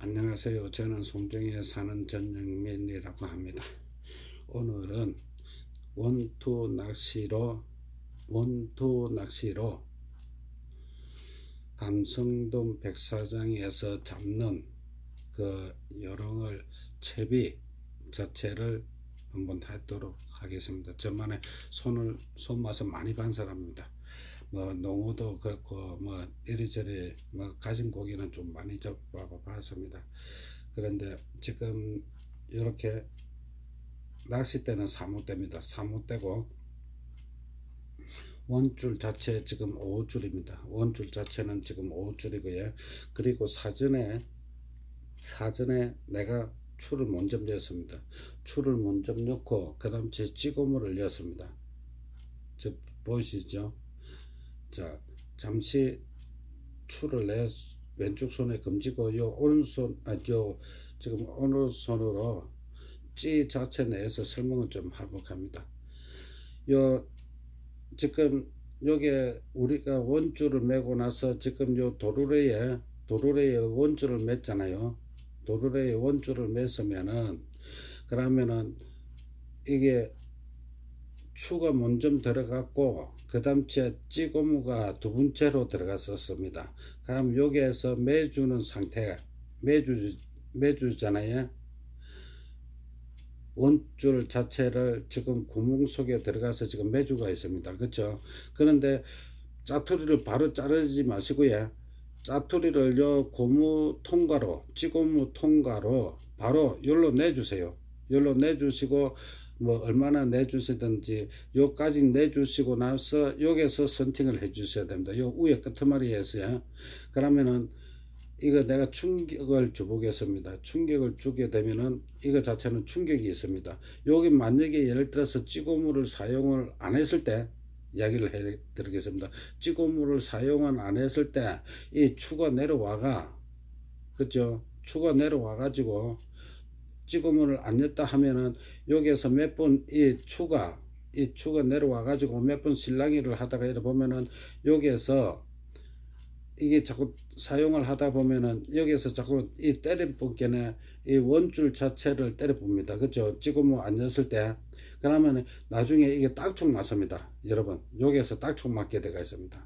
안녕하세요. 저는 송정에 사는 전영민이라고 합니다. 오늘은 원투 낚시로 원투 낚시로 감성동 백사장에서 잡는 그 요령을 채비 자체를 한번 하도록 하겠습니다. 저만의 손을 손맛을 많이 반 사람입니다. 뭐 농어도 그렇고 뭐 이리저리 뭐 가진 고기는 좀 많이 잡아봤습니다. 그런데 지금 이렇게 낚싯대는 사무대입니다. 사무대고 원줄 자체 지금 5줄입니다. 원줄 자체는 지금 5줄이고요. 그리고 사전에 사전에 내가 추를 먼저 넣었습니다. 추를 먼저 넣고 그 다음 제 찌고물을 넣었습니다. 저 보이시죠? 자, 잠시 추를 내 왼쪽 손에 금지고 요 오른손 아요 지금 오른손으로 찌 자체 내에서 설명을 좀 하도록 합니다. 요 지금 요게 우리가 원줄을 매고 나서 지금 요 도르래에 도르래에 원줄을 맸잖아요. 도르래에 원줄을 맸으면은 그러면은 이게 추가 먼저 들어갔고 그 다음 째 찌고무가 두 번째로 들어갔었습니다. 그럼 여기에서 매주는 상태가 매주 매주잖아요. 원줄 자체를 지금 구멍 속에 들어가서 지금 매주가 있습니다. 그렇죠? 그런데 짜투리를 바로 자르지 마시고요. 짜투리를 요 고무 통과로 찌고무 통과로 바로 열로 내주세요. 열로 내주시고 뭐 얼마나 내주시든지 요까지 내주시고 나서 여기서 선팅을 해 주셔야 됩니다. 요 위에 끝머리에서요. 그러면은 이거 내가 충격을 줘보겠습니다. 충격을 주게 되면은 이거 자체는 충격이 있습니다. 여기 만약에 예를 들어서 찌고물을 사용을 안 했을 때 이야기를 해 드리겠습니다. 찌고물을 사용을 안 했을 때 이 추가 내려와가 그죠? 추가 내려와 가지고 찌고물을 안 냈다 하면은 여기에서 몇 번 이 추가 이 추가 내려와 가지고 몇 번 실랑이를 하다가 이래 보면은 여기에서 이게 자꾸 사용을 하다 보면은 여기에서 자꾸 이 때려 뽑기는 이 원줄 자체를 때려 봅니다. 그죠? 찌고물 안 냈을 때 그러면 나중에 이게 딱총 맞습니다. 여러분 여기에서 딱총 맞게 되가 있습니다.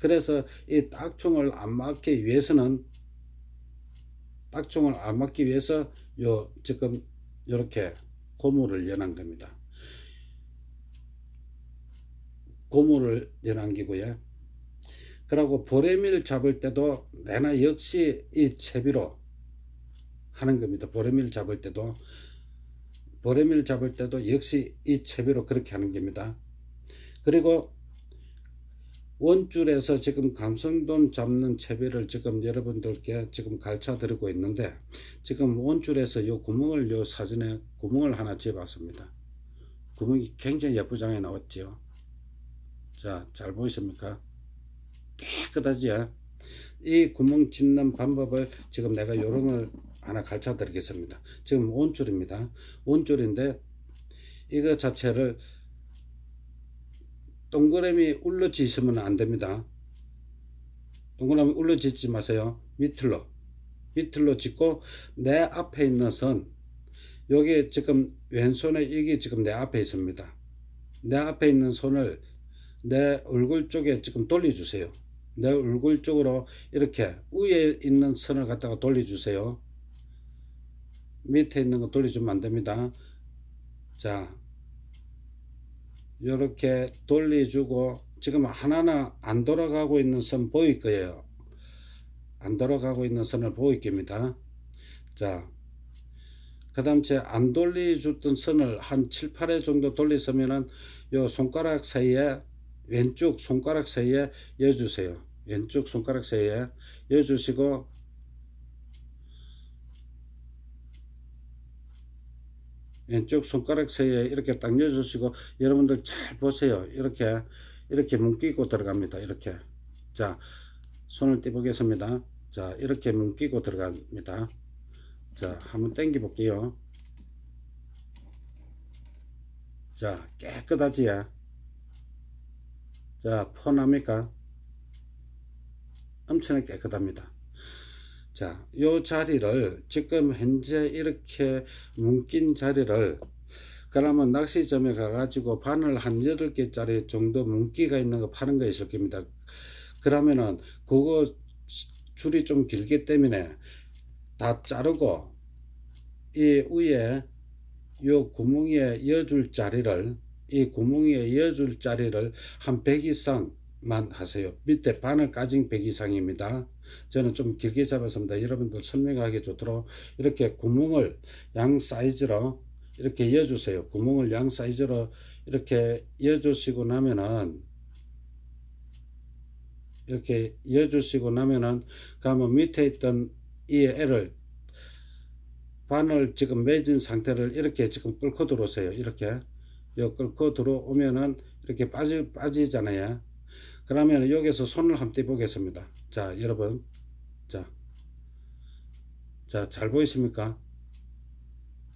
그래서 이 딱총을 안 맞기 위해서는 딱총을 안 맞기 위해서 요 지금 이렇게 고무를 연한 겁니다. 고무를 연한 기고요. 그리고 보레밀 잡을 때도 내나 역시 이 채비로 하는 겁니다. 보레밀 잡을 때도 보레밀 잡을 때도 역시 이 채비로 그렇게 하는 겁니다. 그리고 원줄에서 지금 감성돈 잡는 채비를 지금 여러분들께 지금 가르쳐 드리고 있는데 지금 원줄에서 요 구멍을 요 사진에 구멍을 하나 집었습니다. 구멍이 굉장히 예쁘장에 나왔죠. 자, 잘 보이십니까? 깨끗하지이 구멍 짓는 방법을 지금 내가 요령을 하나 가르쳐 드리겠습니다. 지금 원줄입니다. 원줄인데 이거 자체를 동그라미 울러지시면 안 됩니다. 동그라미 울러짓지 마세요. 밑으로 밑으로 짓고 내 앞에 있는 선 여기 지금 왼손에 이게 지금 내 앞에 있습니다. 내 앞에 있는 손을 내 얼굴 쪽에 지금 돌려주세요. 내 얼굴 쪽으로 이렇게 위에 있는 선을 갖다가 돌려주세요. 밑에 있는 거 돌려주면 안 됩니다. 자 이렇게 돌려주고 지금 하나나 안 돌아가고 있는 선 보일 거예요. 안 돌아가고 있는 선을 보일 겁니다. 자, 그 다음 제 안 돌려줬던 선을 한 7, 8회 정도 돌리서면은 요 손가락 사이에 왼쪽 손가락 사이에 여주세요. 왼쪽 손가락 사이에 여주시고 왼쪽 손가락 사이에 이렇게 딱 넣어주시고 여러분들 잘 보세요. 이렇게 이렇게 뭉끼고 들어갑니다. 이렇게 자 손을 떼 보겠습니다. 자 이렇게 뭉끼고 들어갑니다. 자 한번 당겨 볼게요. 자 깨끗하지요. 자 폰합니까? 엄청나게 깨끗합니다. 자, 요 자리를 지금 현재 이렇게 묶인 자리를 그러면 낚시점에 가가지고 바늘 한 8개짜리 정도 문기가 있는 거 파는 거 있을 겁니다. 그러면은 그거 줄이 좀 길기 때문에 다 자르고 이 위에 요 구멍에 이어줄 자리를 이 구멍에 이어줄 자리를 한 100 이상 만 하세요. 밑에 바늘 까진 100 이상입니다. 저는 좀 길게 잡았습니다. 여러분들 설명하기 좋도록 이렇게 구멍을 양 사이즈로 이렇게 이어주세요. 구멍을 양 사이즈로 이렇게 이어주시고 나면은 이렇게 이어주시고 나면은 그러면 밑에 있던 이 애를 바늘 지금 맺은 상태를 이렇게 지금 끌고 들어오세요. 이렇게 요 끌고 들어오면은 이렇게 빠지 빠지잖아요. 그러면 여기서 손을 한번 떼보겠습니다. 자, 여러분, 자, 자, 잘 보이십니까?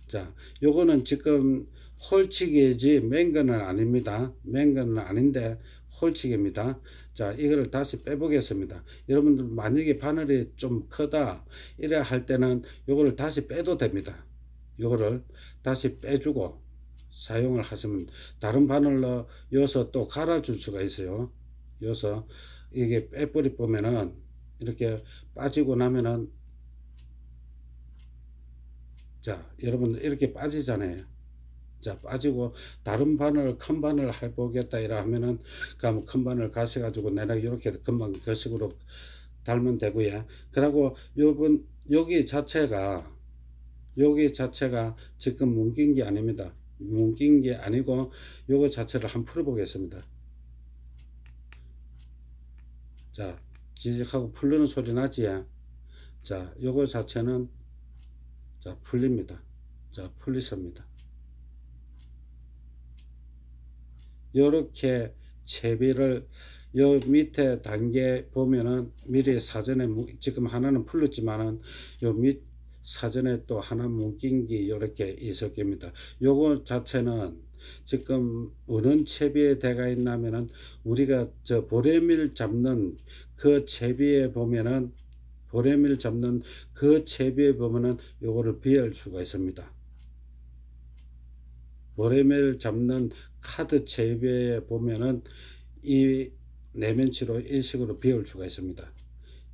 자, 요거는 지금 홀치기지 맹거는 아닙니다. 맹거는 아닌데 홀치기입니다. 자, 이거를 다시 빼보겠습니다. 여러분들 만약에 바늘이 좀 크다 이래 할 때는 요거를 다시 빼도 됩니다. 요거를 다시 빼주고 사용을 하시면 다른 바늘로 여서 또 갈아줄 수가 있어요. 여서 이게 빼버리 보면은 이렇게 빠지고 나면은 자 여러분 이렇게 빠지잖아요. 자 빠지고 다른 바늘 큰 바늘 해보겠다 이라 하면은 그럼 큰 바늘 가셔 가지고 내가 이렇게 금방 그 식으로 달면 되고요. 그리고 요번 여기 자체가 여기 자체가 지금 뭉긴 게 아닙니다. 뭉긴 게 아니고 요거 자체를 한번 풀어 보겠습니다 자 지직하고 풀리는 소리 나지? 자 요거 자체는 자 풀립니다. 자 풀리습니다. 요렇게 채비를 요 밑에 단계 보면은 미리 사전에 지금 하나는 풀렸지만은 요 밑 사전에 또 하나 묶인 게 이렇게 있을 겁니다. 요거 자체는 지금 어느 채비에 대가 있냐면은 우리가 저 보레밀 잡는 그 채비에 보면은 보레밀 잡는 그 채비에 보면은 요거를 비할 수가 있습니다. 보레밀 잡는 카드 채비에 보면은 이 내면치로 일식으로 비울 수가 있습니다.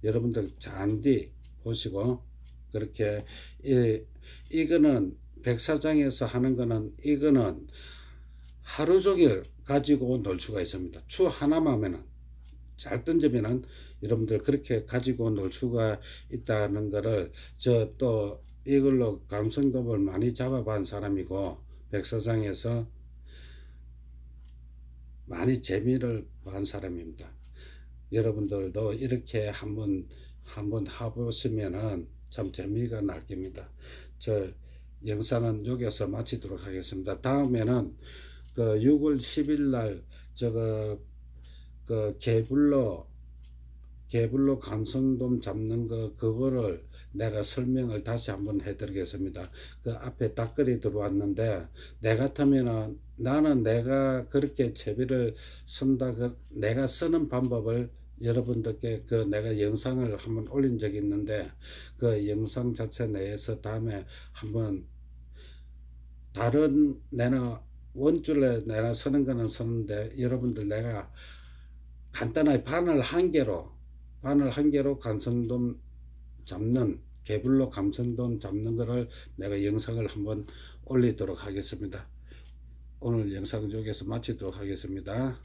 여러분들 잔디 보시고 그렇게 이, 이거는 백사장에서 하는 거는 이거는 하루 종일 가지고 놀 수가 있습니다. 추 하나만 하면은 잘 던지면은 여러분들 그렇게 가지고 놀 수가 있다는 거를 저 또 이걸로 감성돔을 많이 잡아본 사람이고 백사장에서 많이 재미를 본 사람입니다. 여러분들도 이렇게 한번 한번 해보시면은 참 재미가 날 겁니다. 저 영상은 여기서 마치도록 하겠습니다. 다음에는 그 6월 10일 날 저거 그 개불로 개불로 간성돔 잡는 거 그거를 내가 설명을 다시 한번 해드리겠습니다. 그 앞에 닭거리 들어왔는데 내 같으면은 나는 내가 그렇게 채비를 쓴다 그 내가 쓰는 방법을 여러분들께 그 내가 영상을 한번 올린 적이 있는데 그 영상 자체 내에서 다음에 한번 다른 내나 원줄에 내가 쓰는 거는 쓰는데 여러분들 내가 간단하게 바늘 한 개로 바늘 한 개로 간성돔 잡는 개불로 감성돔 잡는 거를 내가 영상을 한번 올리도록 하겠습니다. 오늘 영상은 여기서 마치도록 하겠습니다.